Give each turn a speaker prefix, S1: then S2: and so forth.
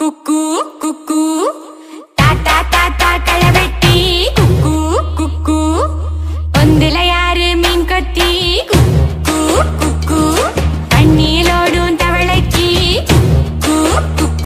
S1: Cuckoo.